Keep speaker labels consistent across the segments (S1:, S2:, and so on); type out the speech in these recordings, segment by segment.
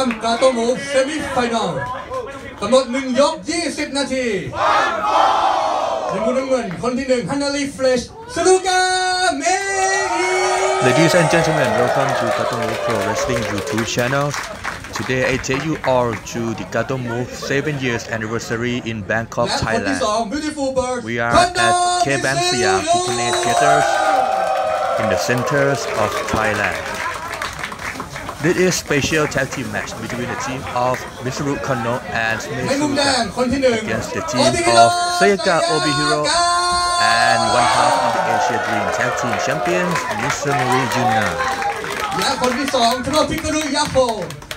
S1: อนการ์ตูมูฟเซมิไฟนอลกำหนดหนึ่งยก 20 นาทีในมุมน้ำเงินคนที่หนึ่งฮันนาลีเฟลชสลูกาเมกี
S2: Ladies and gentlemen, welcome to Gatoh Move Pro Wrestling YouTube channel. Today I take you all to the Gatoh Move 7 years anniversary in Bangkok, Thailand. We are at K Bang Siam Theatre in the centers of Thailand. This is special tag team match between the team of Mitsuru Konno and
S1: Mitsuda
S2: against the team of Sayaka Obihiro and one half of the Asia Dream Tag Team Champions, Mizumori Yuna.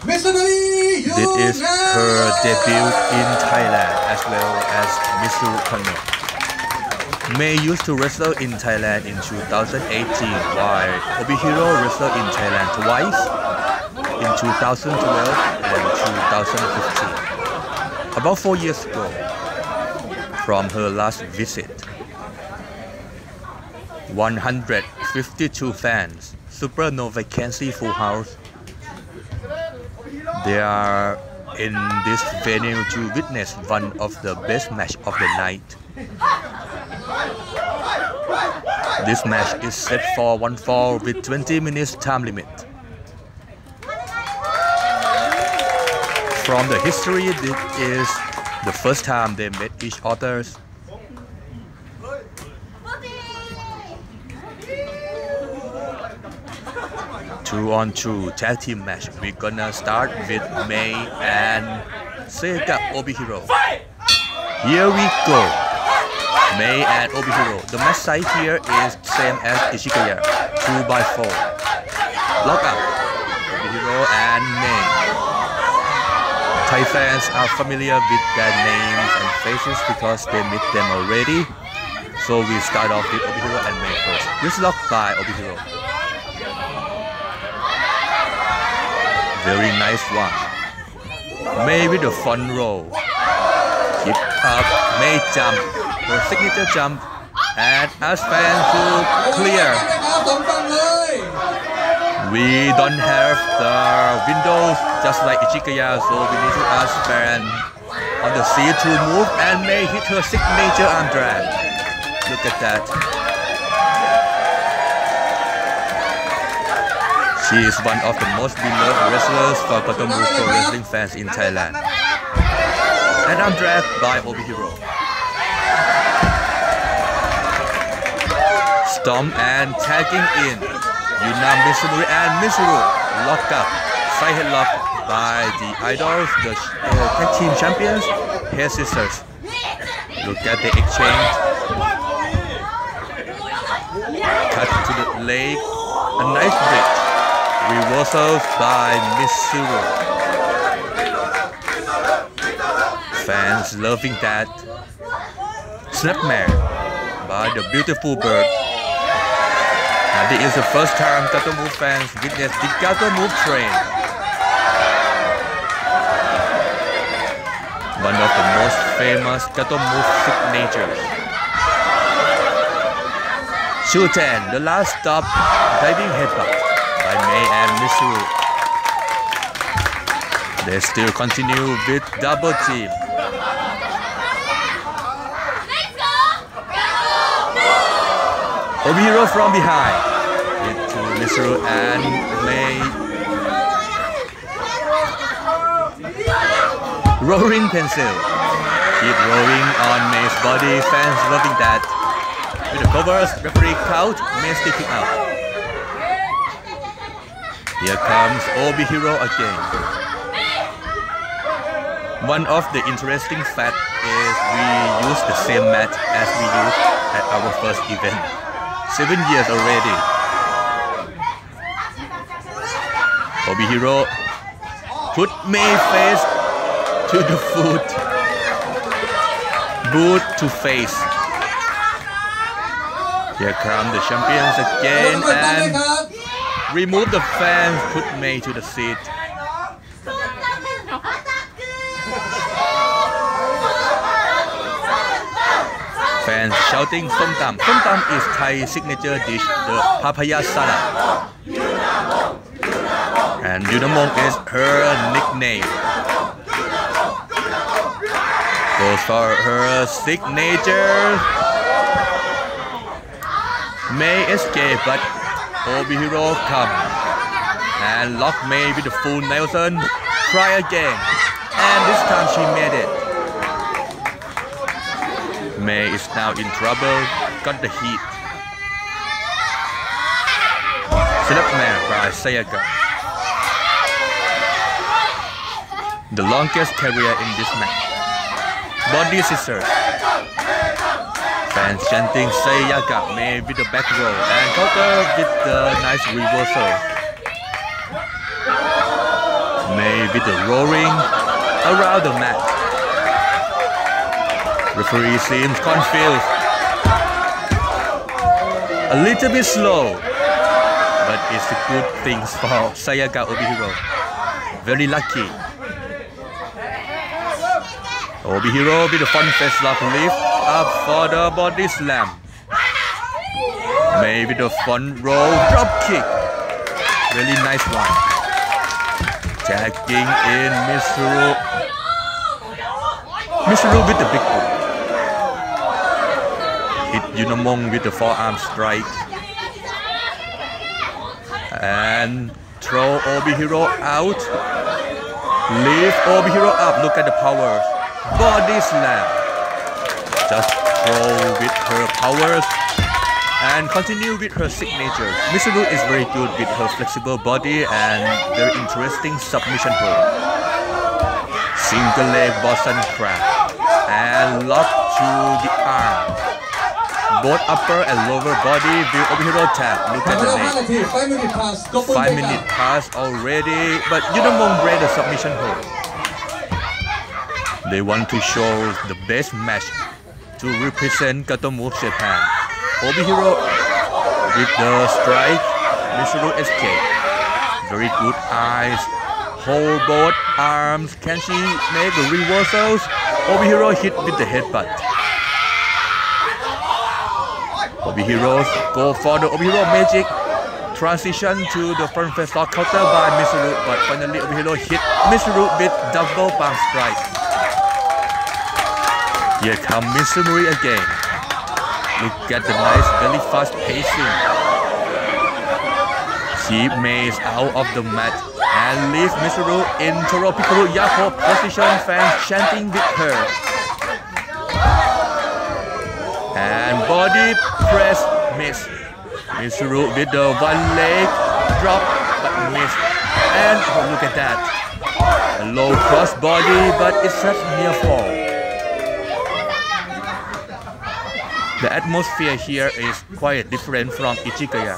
S2: This is her debut in Thailand as well as Mitsuru Konno. May used to wrestle in Thailand in 2018 while Obihiro wrestled in Thailand twice in 2012 and 2015. About four years ago from her last visit. 152 fans, super no vacancy full house they are in this venue to witness one of the best match of the night. This match is set for one fall with 20 minutes time limit. From the history, this is the first time they met each other. Two on two tag team match. We're gonna start with May and Sega Obihiro. Here we go. May and Obihiro. The match size here is same as Ishikaya. 2 by 4 Lock up. Obihiro and May. Thai fans are familiar with their names and faces because they meet them already. So we start off with Obihiro and May first. Wristlock by Obihiro. Very nice one. May with fun roll. Keep up, May jump. Her signature jump. And as fans to clear. We don't have the windows just like Ichikaya, so we need to ask fan on the seat to move and May hit her signature arm drag. Look at that. She is one of the most beloved wrestlers for Kotomu for wrestling fans in Thailand. And I'm dragged by Obihiro. Stomp and tagging in. Yuna Misuru and Misuru lock up. Side headlock by the idols, the uh, tag team champions, Hair Sisters. Look at the exchange. Cut to the leg. A nice bridge. Reversals by Miss Misuru. Fans loving that. Snapmare by the beautiful bird. This is the first time Gatoh Move fans witness the Gatoh Move train. One of the most famous Move signatures. Shuten, the last stop, diving headbutt by May and Misuru. They still continue with double team. Obihiro from behind. To Misuru and May. Roaring pencil. Keep rolling on May's body. Fans loving that. With the covers, referee count, May sticking out. Here comes Obihiro again. One of the interesting fact is we use the same mat as we used at our first event. Seven years already. Obihiro put May face to the foot. Boot to face. Here come the champions again and remove the fans, put me to the seat. Fans shouting Som Tam. Som Tam is Thai signature dish, the papaya salad. And Yunamong is her nickname. Goes for her signature. May escape, but Obihiro come and lock May with the full Nelson. Try again, and this time she made it. May is now in trouble. Got the heat. Set man by Sayaka. The longest career in this match. Body scissors. Fans chanting Sayaka May with the back row and counter with the nice reversal. May with the roaring around the mat. Referee seems confused. A little bit slow, but it's a good things for Sayaka Obihiro. Very lucky. Obihiro with the front face lock lift up for the body slam. Maybe the front roll drop kick. Really nice one. Tagging in Misuru. Misuru with the big boot. Hit Yunamong with the forearm strike. And throw Obihiro out. Lift Obihiro up. Look at the power body slam. Just throw with her powers and continue with her signature. Misaru is very good with her flexible body and very interesting submission hold. Single leg Boston crab and lock to the arm. Both upper and lower body view overhero tap. Look at the
S1: leg. Five minute pass
S2: already, but you don't want break the submission hold. They want to show the best match to represent Gatomo Japan. Obihiro with the strike, Misuru escape. Very good eyes. Hold both arms. Can she make the reversals? Obihiro hit with the headbutt. Obihiro go for the Obihiro magic transition to the front face lock counter by Misuru, but finally Obihiro hit Misuru with double palm strike. Here come Misumi again. Look at the nice, very fast pacing. She maze out of the mat and leaves Misuru in Toro Piccolo Yako position, fans chanting with her. And body press miss. Misuru with the one leg drop but miss. And oh, look at that. A low cross body but it's such near fall. The atmosphere here is quite different from Ichikaya.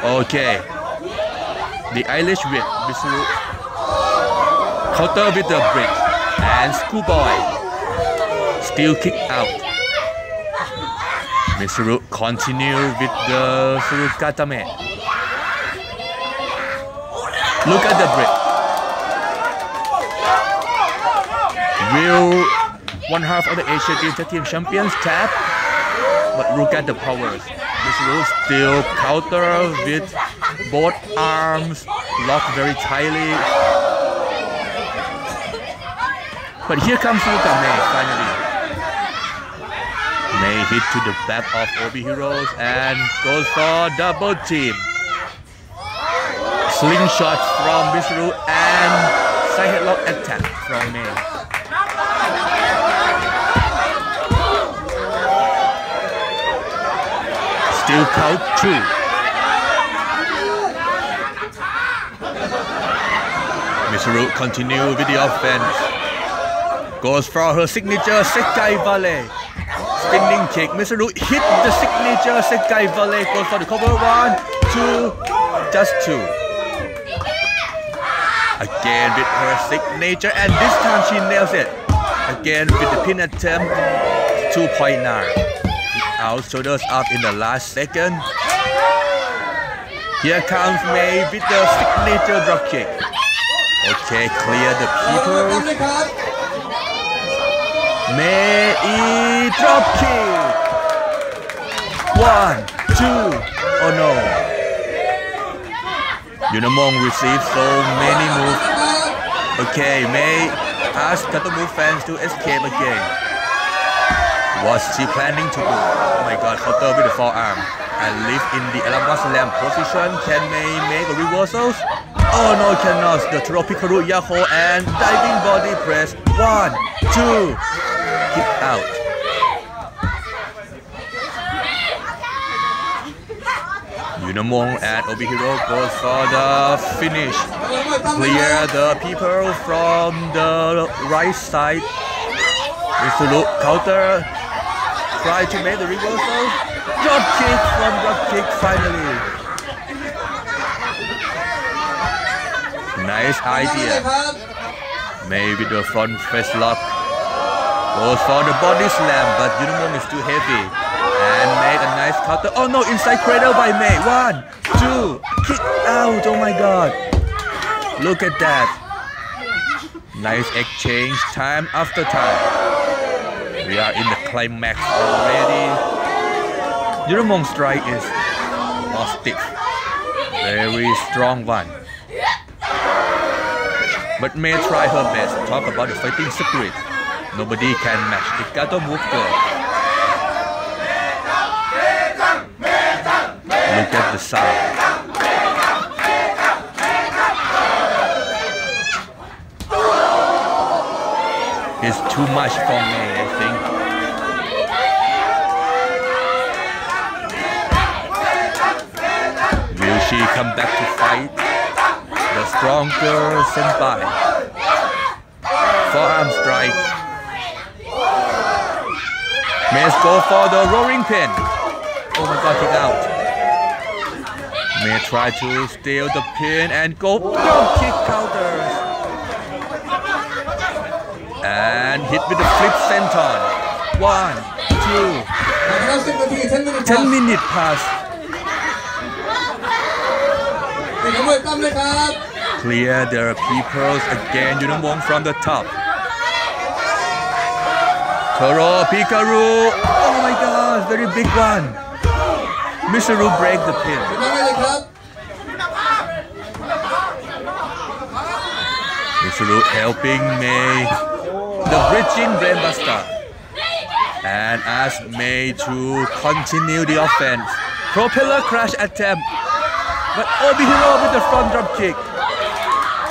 S2: Okay. The Irish with Misuru. Counter with the bridge. And Schoolboy. Still kick out. Misuru continue with the Surukatame. Look at the bridge. Will one half of the Asian Team Champions tap? But look at the powers. Misuru still counter with both arms locked very tightly. But here comes May finally. May hit to the back of Obi Heroes and goes for double team. Slingshot from Misuru and side headlock attack from May. Still count two. Misuru continue with the offense. Goes for her signature Sekai Valley. Spinning kick. Misuru hit the signature Sekai Valley. Goes for the cover. One, two, just two. Again with her signature, and this time she nails it. Again with the pin attempt. 2.9 out, shoulders up in the last second. Here comes May with the signature drop kick. Okay, clear the people. May E drop kick. One, two, oh no. Unamong received so many moves. Okay, May asked move fans to escape again. What's she planning to do? Oh my god, counter with the forearm. And live in the Alama Slam position. Can May make a reversals? Oh no, cannot. The Tropicaru Yako and diving body press. One, two, kick out. Yunamong and Obihiro goes for the finish. Clear the people from the right side. Misulu counter try to make the reversal. Drop kick from drop kick finally. Nice idea. Maybe the front face lock. Goes for the body slam, but Unimong is too heavy. And made a nice counter. Oh no, inside cradle by May. One, two, kick out. Oh my god. Look at that. Nice exchange time after time. We are in the climax already. Yunamong strike is stiff. Very strong one. But May try her best. Talk about the fighting spirit. Nobody can match. It got to move good. Look at the sound. It's too much for me, I think. Will she come back to fight, the stronger senpai. Forearm strike. Miss go for the roaring pin. Oh my god, it out. May try to steal the pin and go down kick counters. And hit with the flip center One, two.
S1: 10
S2: minute pass. Clear there are peoples again. You don't want from the top. Toro, Pikaru. Oh my gosh, very big one. Misharu break the pin. Misharu helping May. The bridging brainbuster. And as May to continue the offense. Propeller crash attempt. But Obihiro with the front drop kick.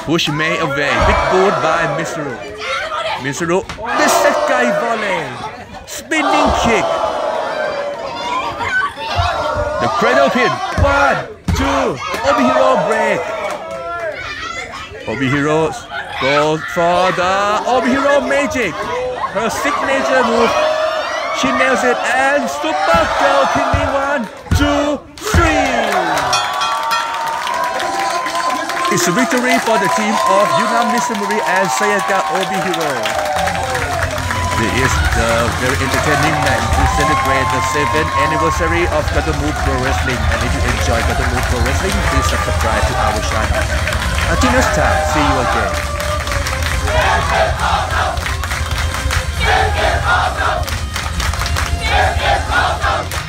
S2: Push May away. Big boot by Misaru. Misaru. The Sekai volley. Spinning kick. The cradle pin. One, two. Obihiro break. Obihiro goes for the Obihiro magic. Her signature move. She nails it and super girl pinning one, It's a victory for the team of Yunam Mizumori and Sayaka Obihiro. It is the very entertaining match to celebrate the 7th anniversary of Katamu Pro Wrestling. And if you enjoy Katamu Pro Wrestling, please subscribe to our channel. Until next time, see you again.
S3: Let's get